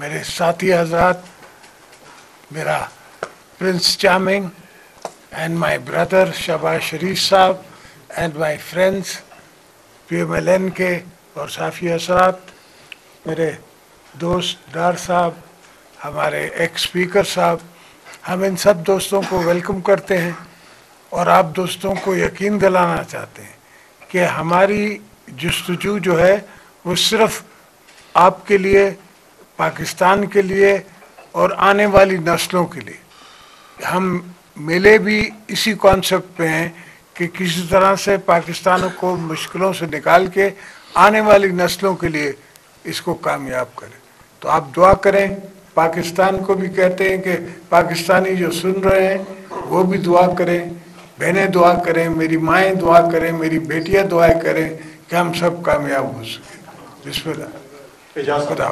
मेरे साथी हजरात, मेरा prince charming and my brother Shabash Sharif sahab and my friends PMLN के और साफी असरात मेरे दोस्त डार साहब, हमारे एक्स स्पीकर साहब, हम इन सब दोस्तों को वेलकम करते हैं और आप दोस्तों को यकीन दिलाना चाहते हैं कि हमारी जस्तजू जो है, वो सिर्फ़ आपके लिए पाकिस्तान के लिए और आने वाली नस्लों के लिए। हम मिले भी इसी कॉन्सेप्ट पे हैं कि किसी तरह से पाकिस्तान को मुश्किलों से निकाल के आने वाली नस्लों के लिए इसको कामयाब करें। तो आप दुआ करें पाकिस्तान को भी कहते हैं कि पाकिस्तानी जो सुन रहे हैं वो भी दुआ करें बहनें दुआ करें मेरी माएँ दुआ करें मेरी बेटियाँ दुआएँ करें कि हम सब कामयाब हो सकें। बिस्मिल्लाह। खुदा